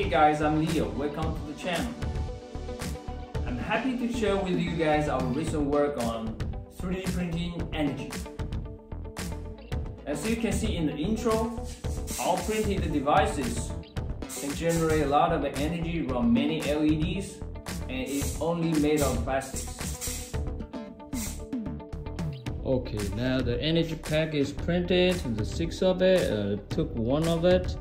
guys, I'm Leo. Welcome to the channel. I'm happy to share with you guys our recent work on 3D printing energy. As you can see in the intro, our printed devices can generate a lot of energy from many LEDs and it's only made of plastics. Okay, now the energy pack is printed, the six of it, uh, took one of it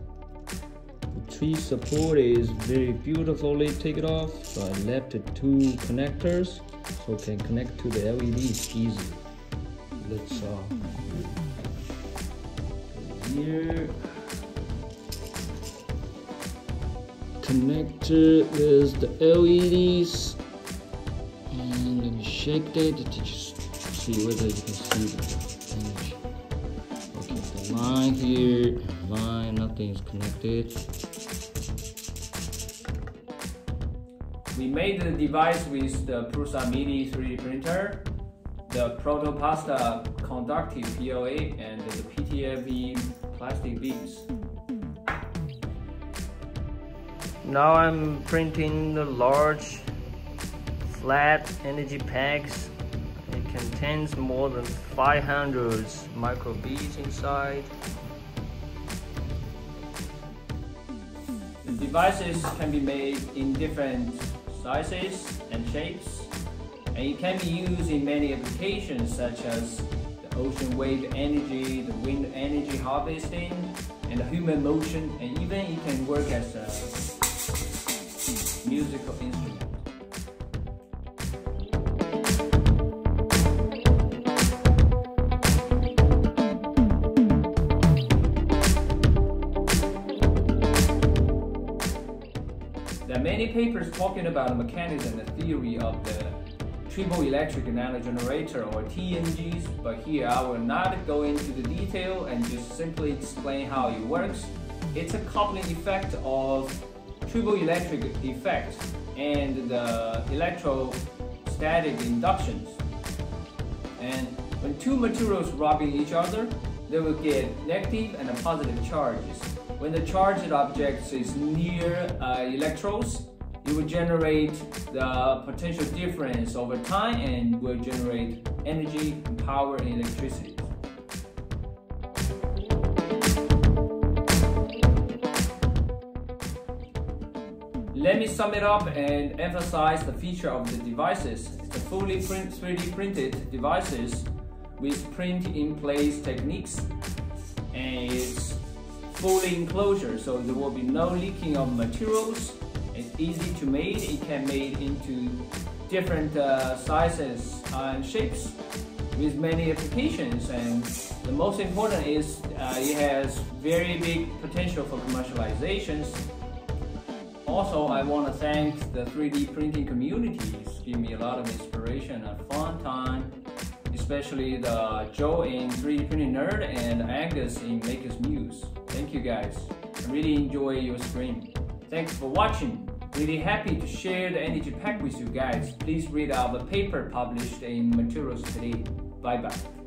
tree support is very beautifully taken off. So I left two connectors so can connect to the LEDs easily let's uh here. Connector with the LEDs and let me shake that. To just see whether you can see the image. Okay the line here line nothing is connected We made the device with the Prusa Mini 3D printer, the Protopasta conductive PLA, and the PTFE plastic beads. Now I'm printing the large flat energy packs. It contains more than 500 micro beads inside. The devices can be made in different sizes and shapes, and it can be used in many applications such as the ocean wave energy, the wind energy harvesting, and the human motion, and even it can work as a musical instrument. There are many papers talking about the mechanism and theory of the triboelectric nanogenerator or TENGs, but here I will not go into the detail and just simply explain how it works. It's a coupling effect of triboelectric effect and the electrostatic inductions. And when two materials rubbing each other, they will get negative and positive charges. When the charged object is near uh, electrodes, it will generate the potential difference over time and will generate energy, power, and electricity. Let me sum it up and emphasize the feature of the devices. The fully print, 3D printed devices with print-in-place techniques and it's fully enclosure, so there will be no leaking of materials. It's easy to make. It can made into different uh, sizes and shapes with many applications. And the most important is uh, it has very big potential for commercializations. Also, I want to thank the 3D printing communities. Give me a lot of inspiration and fun time especially the Joe in 3D Printing Nerd and Angus in Makers Muse. Thank you guys. I really enjoy your stream. Thanks for watching. Really happy to share the energy pack with you guys. Please read the paper published in Materials today. Bye bye.